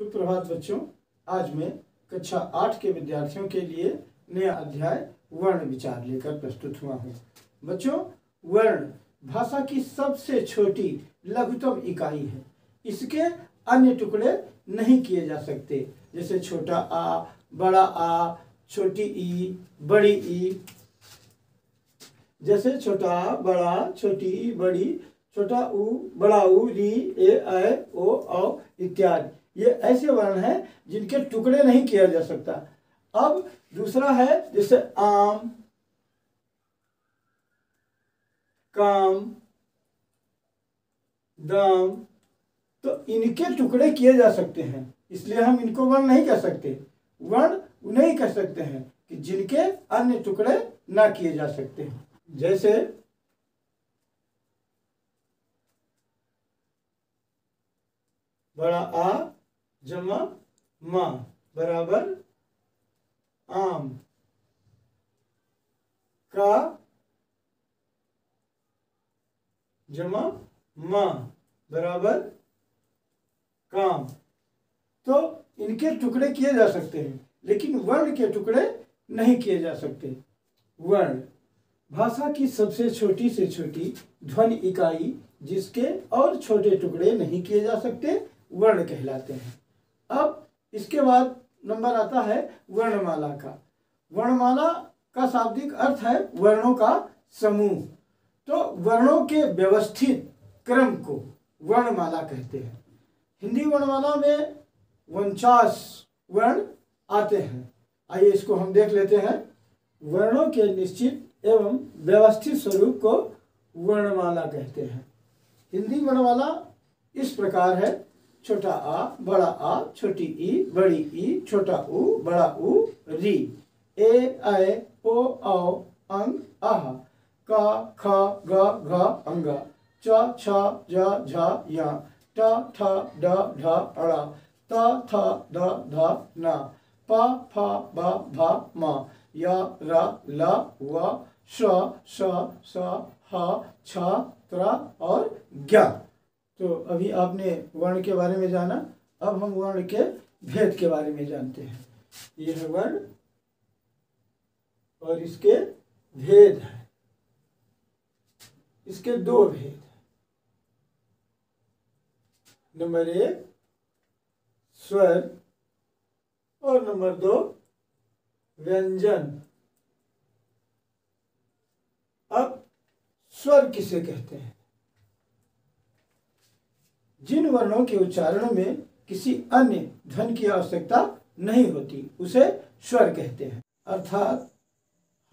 सुप्रभात बच्चों, आज मैं कक्षा आठ के विद्यार्थियों के लिए नया अध्याय वर्ण विचार लेकर प्रस्तुत हुआ हूँ। बच्चों, वर्ण भाषा की सबसे छोटी लघुतम इकाई है। इसके अन्य टुकड़े नहीं किए जा सकते, जैसे छोटा आ, बड़ा आ, छोटी ई, बड़ी ई। जैसे छोटा बड़ा, छोटी बड़ी, छोटा ऊ, बड़ा ऊ, री, ए ओ, औ, इत्यादि। ये ऐसे वर्ण हैं जिनके टुकड़े नहीं किया जा सकता। अब दूसरा है, जैसे आम, काम, दाम तो इनके टुकड़े किए जा सकते हैं। इसलिए हम इनको वर्ण नहीं कह सकते। वर्ण उन्हें कह सकते हैं कि जिनके अन्य टुकड़े ना किए जा सकते हैं। जैसे बड़ा आ जमा मा बराबर आम का जमा मा बराबर काम। तो इनके टुकड़े किए जा सकते हैं, लेकिन वर्ण के टुकड़े नहीं किए जा सकते। वर्ण, भाषा की सबसे छोटी से छोटी ध्वनि इकाई जिसके और छोटे टुकड़े नहीं किए जा सकते, वर्ण कहलाते हैं। अब इसके बाद नंबर आता है वर्णमाला का। वर्णमाला का शाब्दिक अर्थ है वर्णों का समूह। तो वर्णों के व्यवस्थित क्रम को वर्णमाला कहते हैं। हिंदी वर्णमाला में उनचास वर्ण आते हैं। आइए इसको हम देख लेते हैं। वर्णों के निश्चित एवं व्यवस्थित स्वरूप को वर्णमाला कहते हैं। हिंदी वर्णमाला इस प्रकार है। छोटा आ, बड़ा आ, छोटी ई, बड़ी ई, छोटा ऊ बड़ा ऊ री। ए, ऐ, ओ, औ अंग आह। का, ख, ग, घ अंग च, छ, ज, झ, य। ट, ठ, ड, ढ अड़ त, थ, द, ध, न। प, फ, ब, भ, म। य, र, ल, व, श स स, ह, छ, त्र, और ज्ञ तो अभी आपने वर्ण के बारे में जाना, अब हम वर्ण के भेद के बारे में जानते हैं। यह है वर्ण और इसके भेद है। इसके दो भेद नंबर एक, स्वर, और नंबर दो, व्यंजन। अब स्वर किसे कहते हैं? जिन वर्णों के उच्चारण में किसी अन्य ध्वनि की आवश्यकता नहीं होती, उसे स्वर कहते हैं। अर्थात,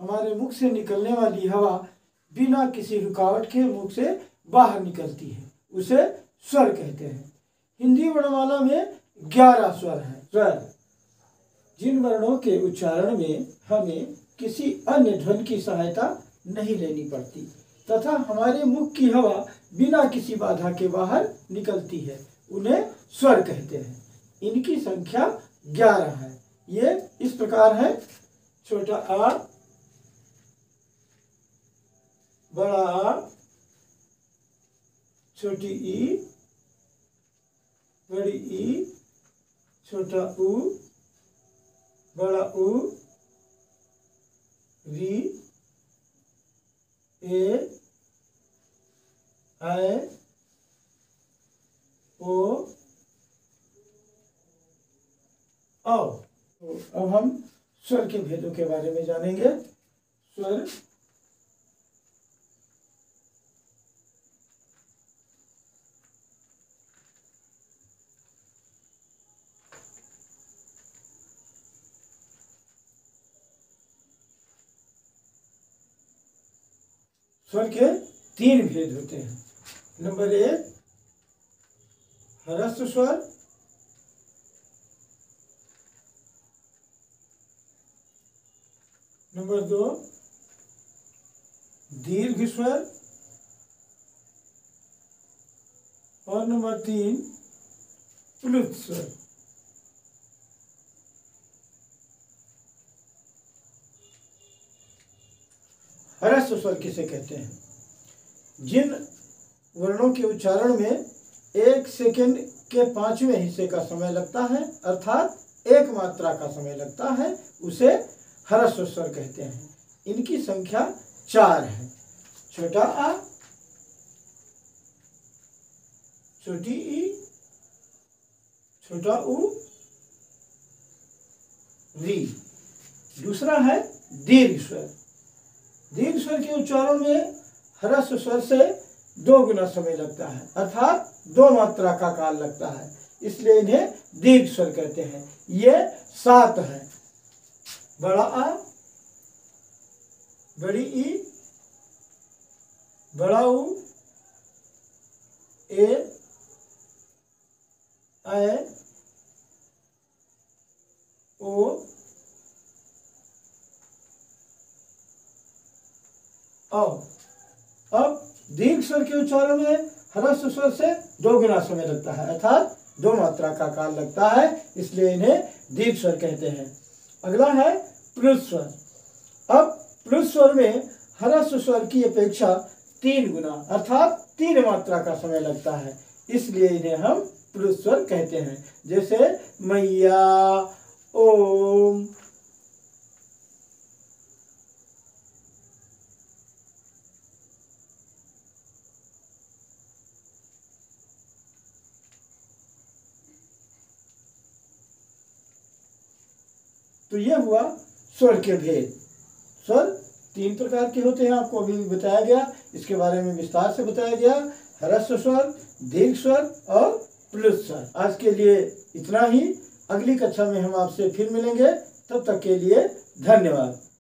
हमारे मुख से निकलने वाली हवा बिना किसी रुकावट के मुख से बाहर निकलती है, उसे स्वर कहते हैं। हिंदी वर्णमाला में ग्यारह स्वर हैं। स्वर। जिन वर्णों के उच्चारण में हमें किसी अन्य ध्वनि की सहायता नहीं लेनी पड़ती, तथा हमारे मुख की हवा बिना किसी बाधा के बाहर निकलती है। उन्हें स्वर कहते हैं। इनकी संख्या ग्यारह है। ये इस प्रकार है। छोटा आ बड़ा आ छोटी ई बड़ी ई छोटा ऊ बड़ा ऊ री ए ऐ ओ औ तो अब हम स्वर के भेदों के बारे में जानेंगे। स्वर। स्वर के तीन भेद होते हैं। नंबर एक, ह्रस्व स्वर। नंबर दो, दीर्घ स्वर। और नंबर तीन प्लुत स्वर। ह्रस्व स्वर किसे कहते हैं? जिन वर्णों के उच्चारण में एक सेकंड के पाँचवें हिस्से का समय लगता है, अर्थात एक मात्रा का समय लगता है, उसे ह्रस्व स्वर कहते हैं। इनकी संख्या चार है। छोटा आ, छोटी ई, छोटा उ, री। दूसरा है दीर्घ स्वर दीर्घ स्वर के उच्चारण में ह्रस्व स्वर से दो गुना समय लगता है, अर्थात दो मात्रा का काल लगता है। इसलिए इन्हें दीर्घ स्वर कहते हैं। ये सात है। बड़ा आ, बड़ी ई, बड़ा उ ए, ऐ, ओ, औ। दीर्घ स्वर के उच्चारण में ह्रस्व स्वर से दो गुना समय लगता है, अर्थात दो मात्रा का काल लगता है, इसलिए इन्हें दीर्घ स्वर कहते हैं। अगला है प्लुत स्वर। अब प्लुत स्वर में ह्रस्व स्वर की अपेक्षा तीन गुना, अर्थात तीन मात्रा का समय लगता है, इसलिए इन्हें हम प्लुत स्वर कहते हैं। जैसे मैया, ओम तो ये हुआ स्वर के भेद। स्वर तीन प्रकार के होते हैं, आपको अभी बताया गया। इसके बारे में विस्तार से बताया गया। ह्रस्व स्वर, दीर्घ स्वर और प्लुत स्वर। आज के लिए इतना ही। अगली कक्षा में हम आपसे फिर मिलेंगे। तब तक के लिए धन्यवाद।